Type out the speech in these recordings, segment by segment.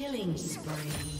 Killing spree.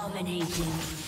Dominating.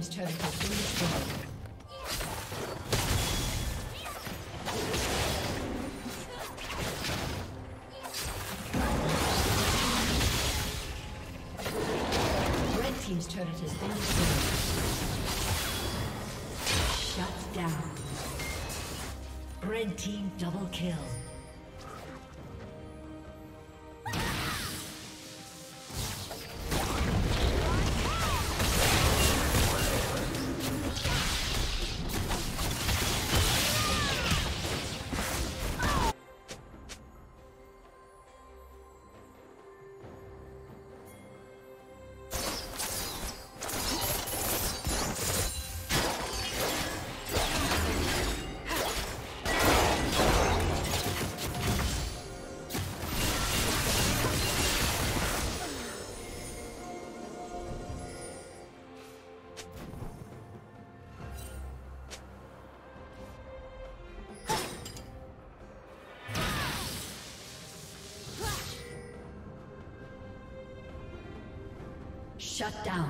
Team's turret has been destroyed. Red team's turret has been destroyed. Shut down. Red team double kill. Shut down.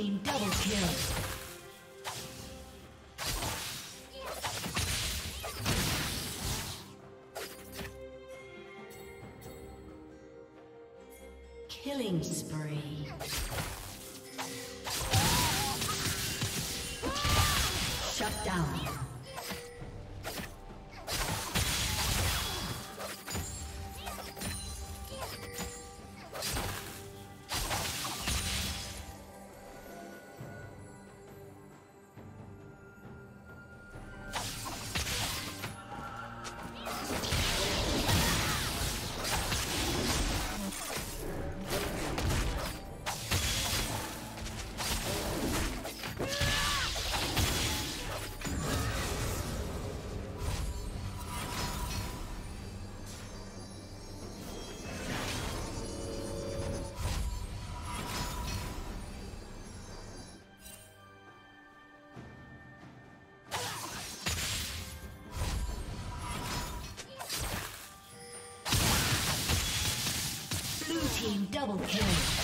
Team double kill. Killing spree. Shut down. Team double kill.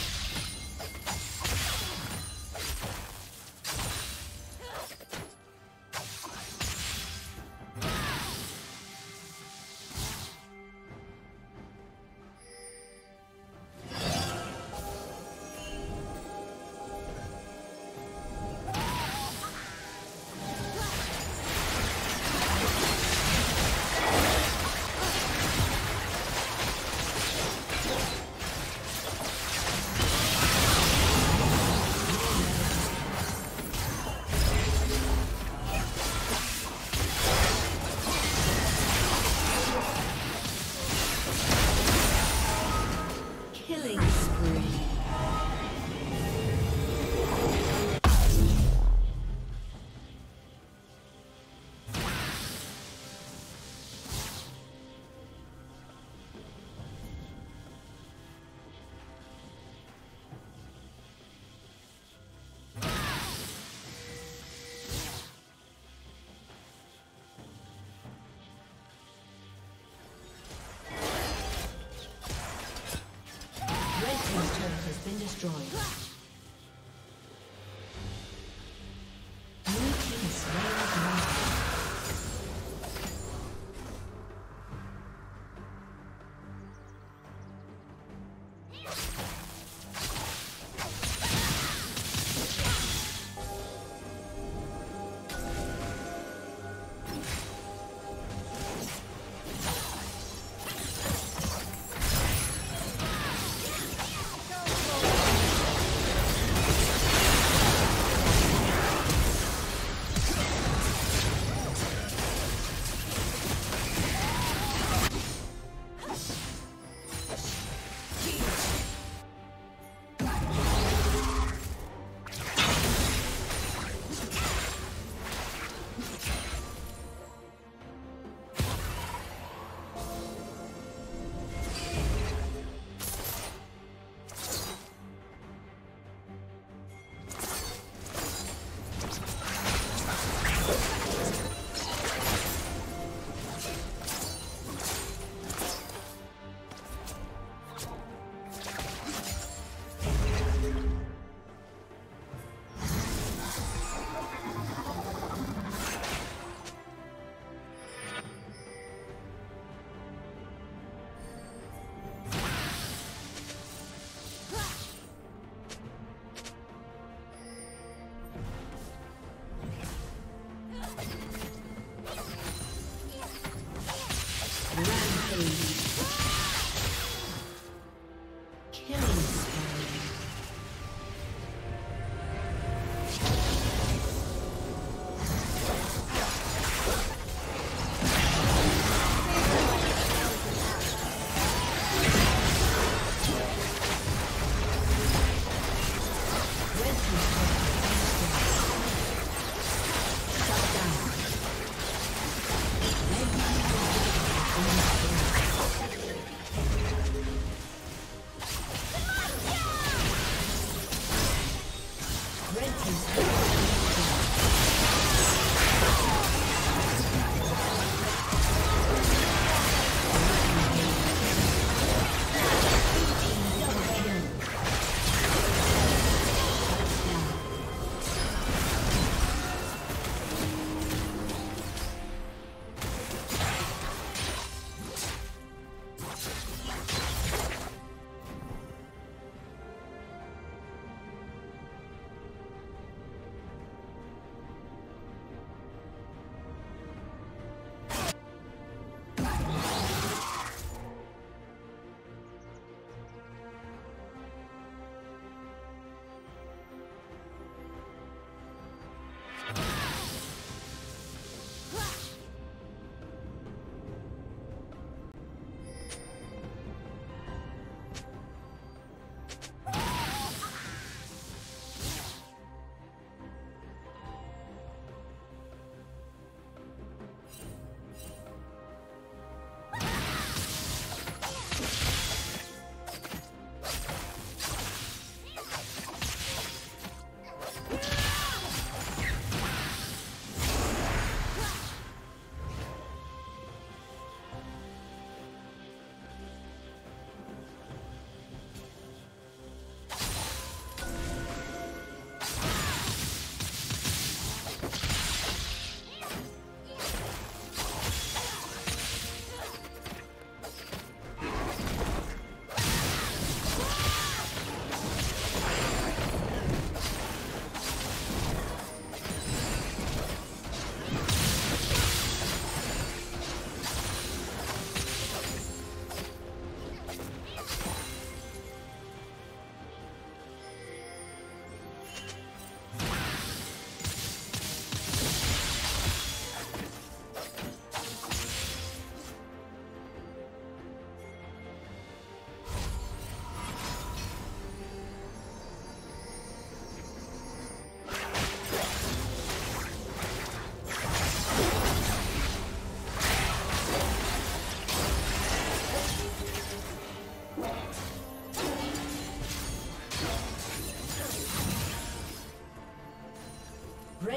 Destroyed.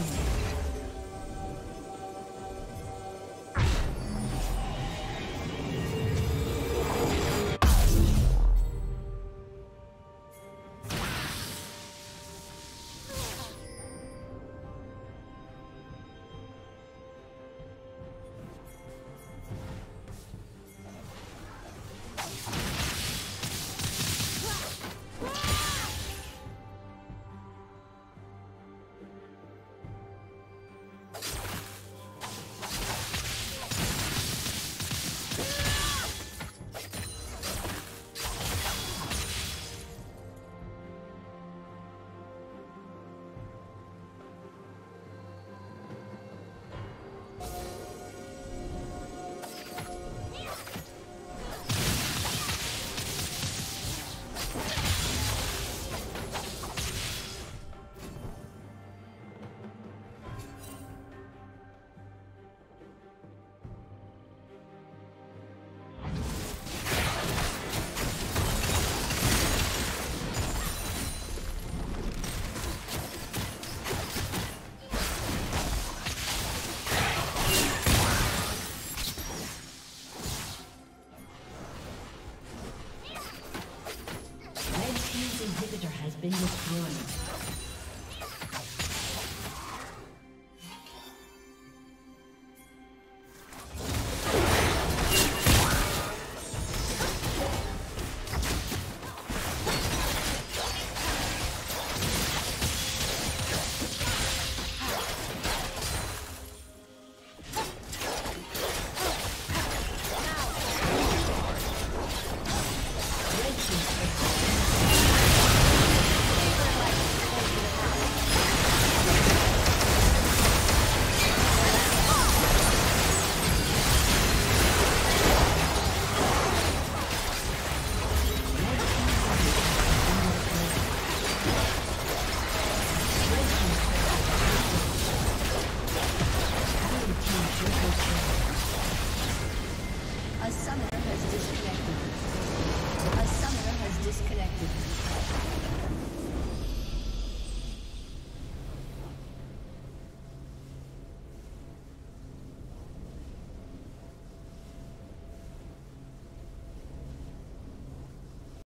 Been